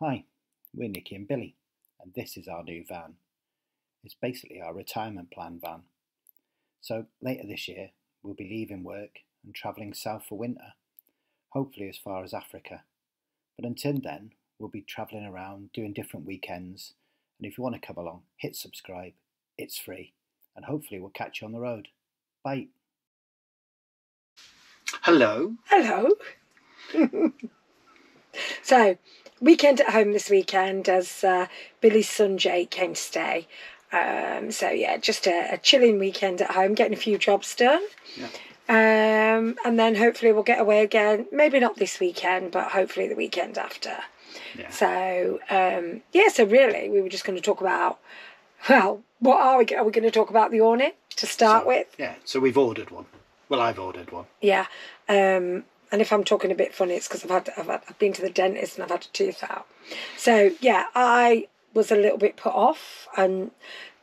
Hi, we're Nikki and Billy, and this is our new van. It's basically our retirement plan van. So later this year, we'll be leaving work and travelling south for winter, hopefully as far as Africa. But until then, we'll be travelling around doing different weekends, and if you want to come along, hit subscribe. It's free, and hopefully we'll catch you on the road. Bye. Hello. Hello. so, weekend at home this weekend as uh, Billy's son Jake came to stay. Um, so yeah, just a, a, chilling weekend at home, getting a few jobs done. Yeah. Um, and then hopefully we'll get away again. Maybe not this weekend, but hopefully the weekend after. Yeah. So um, yeah, so really we were just going to talk about. Well, what are we? Are we going to talk about the awning to start So, with? Yeah, so we've ordered one. Well, I've ordered one. Yeah. Um, and if I'm talking a bit funny, it's because I've had, I've had I've been to the dentist and I've had a tooth out. So yeah, I was a little bit put off and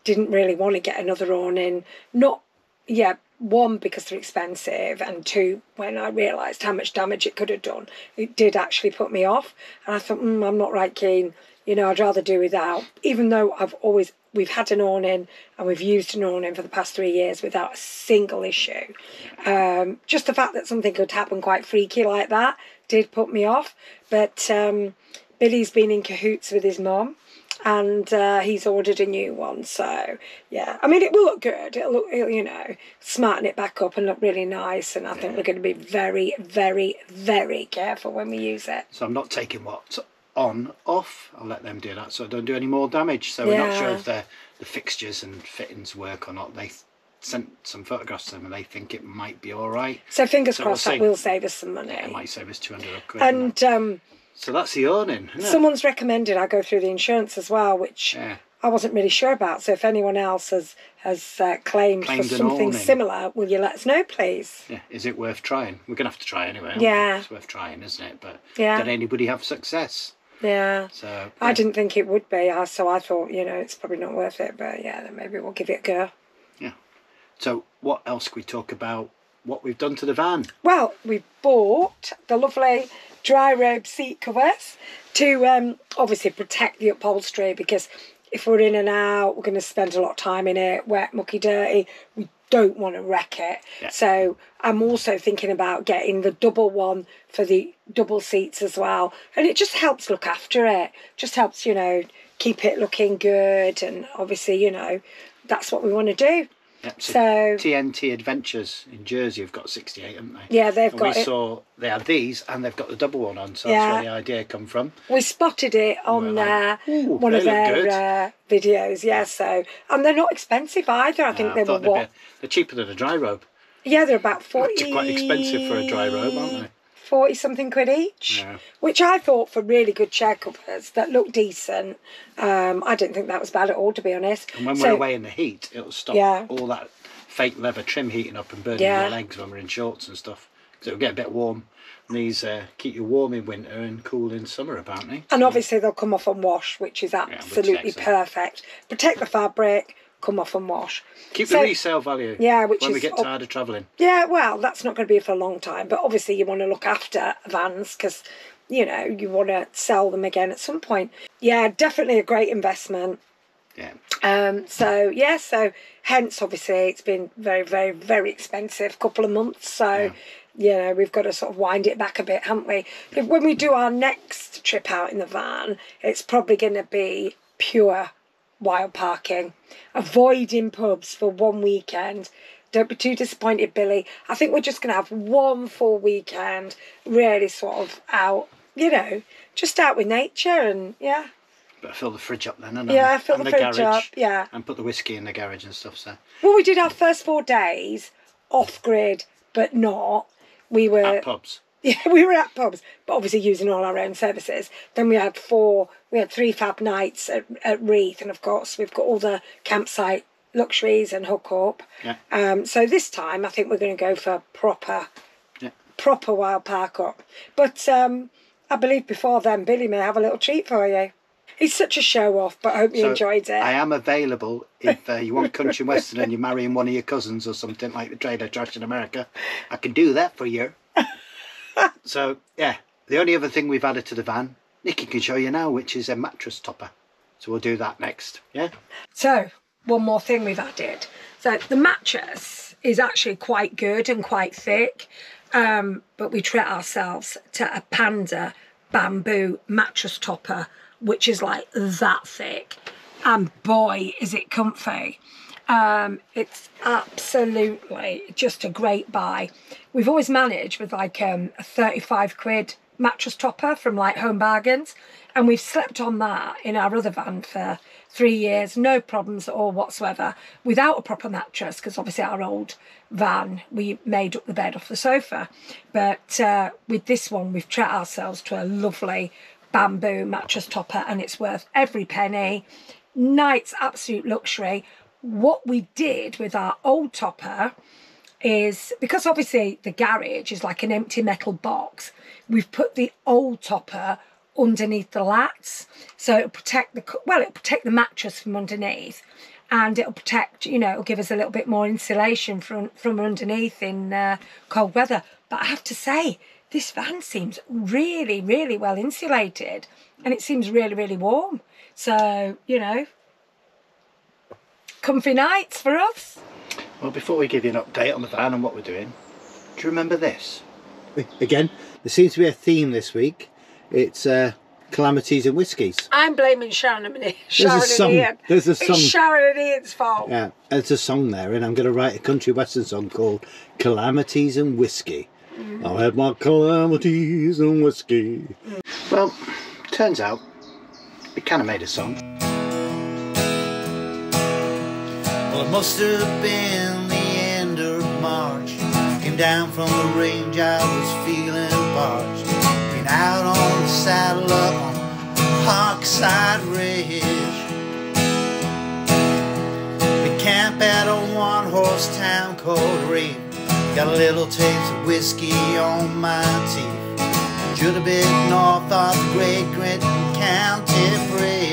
didn't really want to get another on in. Not yeah, one because they're expensive, and two when I realised how much damage it could have done, it did actually put me off. And I thought, mm, I'm not right keen. You know, I'd rather do without. Even though I've always we've had an awning and we've used an awning for the past three years without a single issue. Um, just the fact that something could happen quite freaky like that did put me off. But um, Billy's been in cahoots with his mum and uh, he's ordered a new one. So yeah, I mean it will look good. It'll look, it'll, you know, smarten it back up and look really nice. And I think we're going to be very, very, very careful when we use it. So I'm not taking what's on off. I'll let them do that so I don't do any more damage. So we're not sure Yeah. if the the fixtures and fittings work or not. They sent some photographs to them and they think it might be all right. So fingers So we'll crossed that see. will save us some money. It might save us 200 quid. and and um, so that's the awning. Isn't it? someone's recommended I go through the insurance as well, which Yeah. I wasn't really sure about. So if anyone else has has uh, claimed, Claimed for an something awning. similar, will you let us know, please? Yeah, is it worth trying? We're gonna have to try anyway. aren't we? Yeah. it's worth trying, isn't it? But Yeah. did anybody have success? Yeah. So I didn't think it would be, so I thought, you know, it's probably not worth it. But yeah, then maybe we'll give it a go. Yeah. So what else can we talk about? What we've done to the van? Well, we bought the lovely Dryrobe seat covers to um, obviously protect the upholstery because if we're in and out, we're going to spend a lot of time in it, wet, mucky, dirty. We don't want to wreck it. Yeah. So I'm also thinking about getting the double one for the double seats as well. And it just helps look after it, just helps, you know, keep it looking good. And obviously, you know, that's what we want to do. Yep, So- TNT Adventures in Jersey have got 68, haven't they? Yeah, they've And got we it. saw they had these and they've got the double one on, so Yeah. that's where the idea come from. We spotted it on like, uh, one of their uh, videos. Yeah, so and they're not expensive either. I think Uh, they I were what? Be, they're cheaper than a Dryrobe. Yeah, they're about forty. They're quite expensive for a Dryrobe, aren't they? Forty something quid each, Yeah. which I thought for really good chair covers that look decent. Um, I didn't think that was bad at all, to be honest. And when So- we're away in the heat, it'll stop Yeah. all that fake leather trim heating up and burning Yeah. your legs when we're in shorts and stuff. Because it'll get a bit warm. And these uh, keep you warm in winter and cool in summer, apparently. And obviously they'll come off and wash, which is absolutely excellent. perfect. Protect the fabric, come off and wash. Keep So- the resale value. Yeah, which when we get tired of travelling. Yeah, well, that's not going to be for a long time, but obviously you want to look after vans because you know you want to sell them again at some point. Yeah, definitely a great investment. Yeah. Um, so yeah, so hence obviously it's been very, very, very expensive couple of months. So you know we've got to sort of wind it back a bit, haven't we? When we do our next trip out in the van, it's probably going to be pure wild parking, avoiding pubs for one weekend. Don't be too disappointed, Billy. I think we're just going to have one full weekend, really sort of out, you know, just out with nature and yeah. But fill the fridge up then, and Yeah, fill and the fridge garage, up, yeah. and put the whiskey in the garage and stuff. So Well, we did our first four days off grid, but not. We were at pubs. yeah, we were at pubs, but obviously using all our own services. Then we had four, we had three fab nights at, at Reeth, and of course we've got all the campsite luxuries and hook up. Yeah. Um, so this time I think we're going to go for proper, Yeah. proper wild park up. But um, I believe before then Billy may have a little treat for you. He's such a show off, but I hope you So enjoyed it. I am available if uh, you want country and western and you're marrying one of your cousins or something like the trader trash in America. I can do that for you. so yeah, the only other thing we've added to the van Nikki can show you now, which is a mattress topper. So we'll do that next, yeah? So, one more thing we've added. So the mattress is actually quite good and quite thick, um, but we treat ourselves to a Panda bamboo mattress topper, which is like that thick. And boy, is it comfy. Um, it's absolutely just a great buy. We've always managed with like um, a 35 quid mattress topper from like Home Bargains, and we've slept on that in our other van for three years, no problems at all whatsoever, without a proper mattress, because obviously our old van, we made up the bed off the sofa. But uh, with this one, we've treated ourselves to a lovely bamboo mattress topper, and it's worth every penny. Night's absolute luxury. What we did with our old topper is because obviously the garage is like an empty metal box, we've put the old topper underneath the lats. So it'll protect the well it'll protect the mattress from underneath and it'll protect you know it'll give us a little bit more insulation from from underneath in uh, cold weather. But i have to say this van seems really really well insulated and it seems really really warm. So you know comfy nights for us well before we give you an update on the van and what we're doing do you remember this again there seems to be a theme this week it's uh, calamities and whiskies. I'm blaming Sharon and Sharon there's a song, Ian. There's a song. It's Sharon and Ian's fault. Yeah, there's a song there, and I'm going to write a country western song called "Calamities and Whiskey." Mm. I had my calamities and whiskey. Mm. Well, turns out we kind of made a song. Well, it must have been the end of March. Came down from the range, I was feeling parched Been out on the saddle up on Parkside Ridge. We camp at a one horse town called Reeth. Got a little taste of whiskey on my teeth. Should have been north of the Great Grinton County Bridge.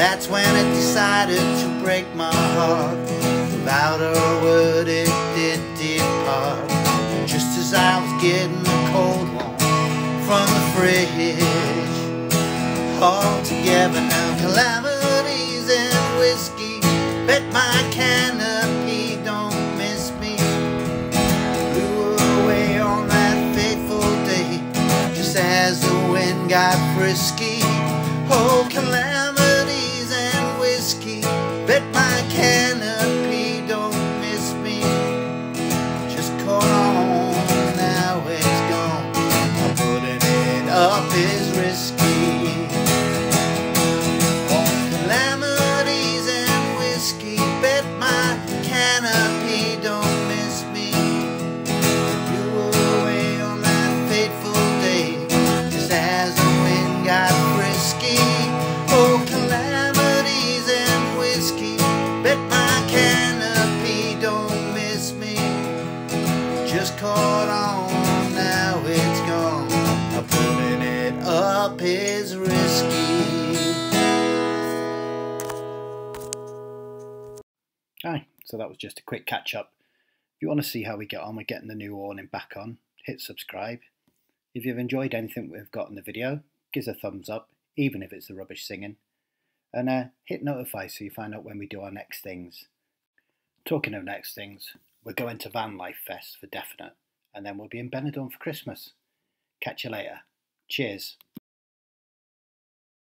That's when it decided to break my heart. Without a word, it did depart Just as I was getting a cold one from the fridge. All together now, calamities and whiskey. Bet my canopy don't miss me. Blew away on that fateful day, just as the wind got frisky. Oh, calamities up is risky. Hi, so that was just a quick catch up. If you want to see how we get on with getting the new awning back on, hit subscribe. If you've enjoyed anything we've got in the video, give us a thumbs up, even if it's the rubbish singing. And uh, hit notify so you find out when we do our next things. Talking of next things, we're going to Van Life Fest for definite, and then we'll be in Benidorm for Christmas. Catch you later. Cheers.